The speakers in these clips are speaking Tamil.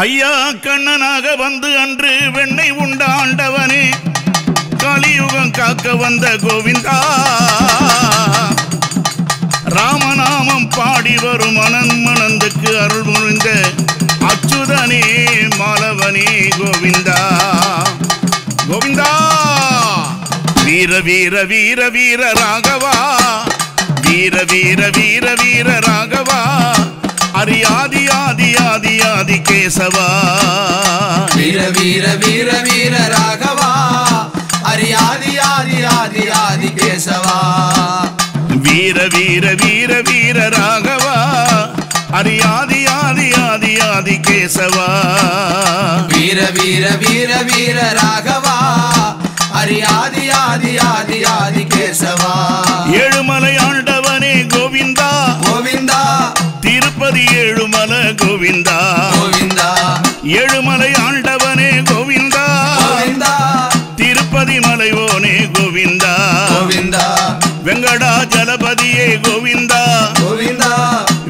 ஐயா கண்ணனாக வந்து அன்று வெண்ணை உண்டாண்டவனே கலியுகம் காக்க வந்த கோவிந்தா. ராமநாமம் பாடி வரும் மனன் மனந்துக்கு அருள் முறிந்த அச்சுதனே மாலவனே கோவிந்தா. கோவிந்தா! வீர வீர வீர வீர ராகவா. வீர வீர வீர வீர ராகவா. அரியாதி ஆதி ஆதி ஆதி கேசவா. வீர வீர வீர வீர ராகவா. அரியாதி ஆதி ஆதி ஆதி கேசவா. வீர வீர வீர வீர ராகவா. அரியாதி ஆதி ஆதி ஆதி கேசவா. வீர வீர வீர வீர ராகவா. அரியாதி ஆதி ஆதி ஆதி கேசவா. ஏழுமலை கோவிந்தா. கோவிந்தா. ஏழுமலை ஆண்டவனே கோவிந்தா. திருப்பதி மலைவோனே கோவிந்தா. கோவிந்தா. வெங்கடாஜலபதியே கோவிந்தா. கோவிந்தா.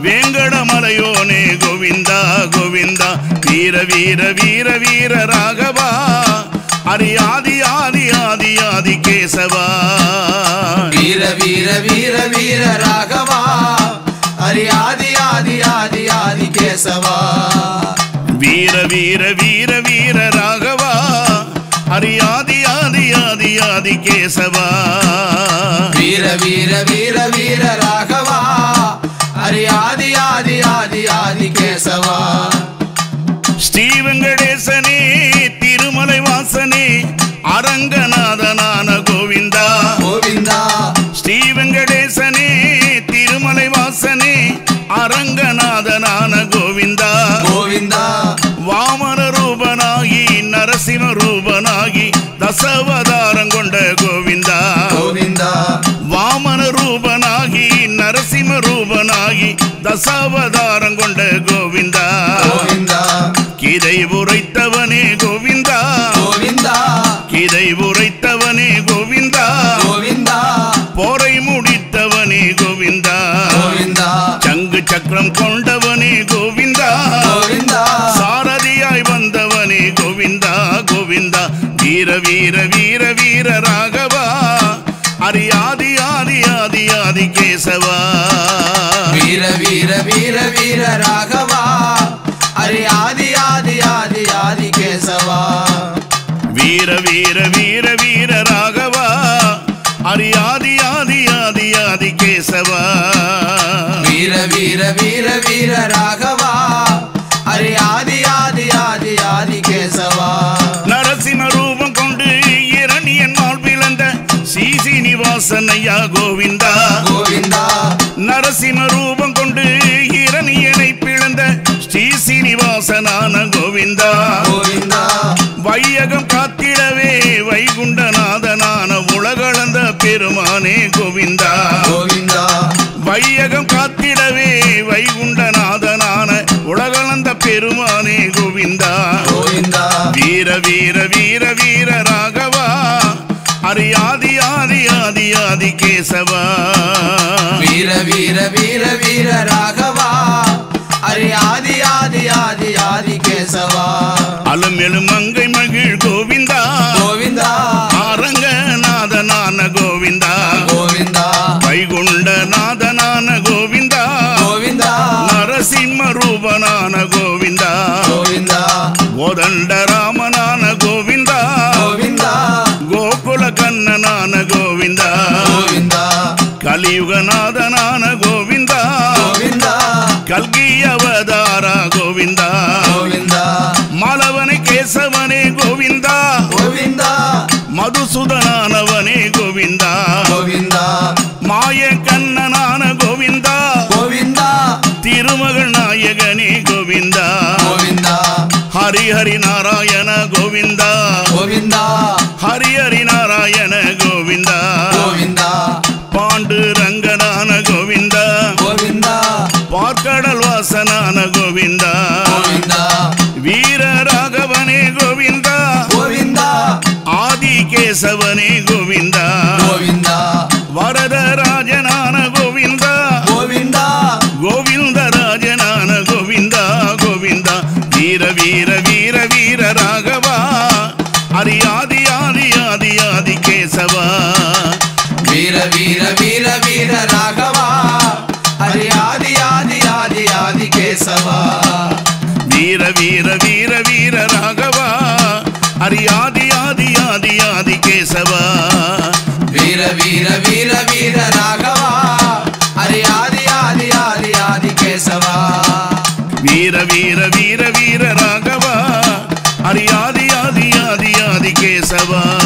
வேங்கடமலையோனே கோவிந்தா கோவிந்தா. வீர வீர வீர வீர ராகவா. அரியாதி ஆதி ஆதி ஆதி கேசவா. வீர வீர வீர வீர ராகவா. கேசவா வீர வீர வீர வீர ராகவா? அரியாதி ஆதி ஆதி ஆதி கேசவா? வீர வீர வீர வீர ராகவா? அரியாதி ஆதி ஆதி ஆதி கேசவா? தசவதாரம் கொண்ட கோவிந்தா. கோவிந்தா. வாமன ரூபனாகி நரசிம்ம ரூபனாகி தசாவதாரம் கொண்ட கோவிந்தா. வீர வீர வீர வீர ராகவா அரியாதி ஆதி ஆதி ஆதி கேசவா. வீர வீர வீர வீர ராகவா அரியாதி ஆதி ஆதி ஆதி கேசவா. வீர வீர வீர வீர ராகவா அரியாதி ஆதி ஆதி ஆதி கேசவா. வீர வீர வீர வீர ராகவா அரியாதி ஆதி ஆதி ஐயா கோவிந்தா. கோவிந்தா. நரசிம்ம ரூபம் கொண்டு இரணியனை பிளந்த ஸ்ரீ சீனிவாசனான கோவிந்தா. கோவிந்தா. வையகம் காத்திடவே வைகுண்டநாதனான உலகளந்த பெருமானே கோவிந்தா. கோவிந்தா. வையகம் காத்திடவே வைகுண்டநாதனான உலகளந்த பெருமானே கோவிந்தா. கோவிந்தா. வீர வீர வீர வீர ராகவா. அரியாதி ஆதி ஆதி ஆதி கேசவா. வீர வீர வீர வீர ராகவா. அரியாதி ஆதி ஆதி ஆதி கேசவா. அலமெழு மங்கை கலியுகநாதனான கோவிந்தா. கோவிந்தா. கல்கி அவதாரா கோவிந்தா. கோவிந்தா. மாலவனை கேசவனே கோவிந்தா. கோவிந்தா. மதுசூதனானவனே கோவிந்தா. கோவிந்தா. மாய கண்ணனான கோவிந்தா. கோவிந்தா. திருமகள் நாயகனே கோவிந்தா. கோவிந்தா. ஹரிஹரி நாராயண கோவிந்தா. கோவிந்தா. ஹரிஹரி நாராயண கோவிந்தா கோவிந்தா. வீர வீர வீர ராகவா. ஹரி ஆதி ஆதி ஆதி ஆதி கேசவா. வீர வீர வீர வீர ராகவா. ஹரி ஆதி ஆதி ஆதி ஆதி கேசவா. வீர வீர வீர வீர ராகவா. ஹரி ஆதி ஆதி ஆதி ஆதி கேசவா. வீர வீர வீர வீர ராகவா. ஹரி ஆதி ஆதி ஆதி ஆதி கேசவா.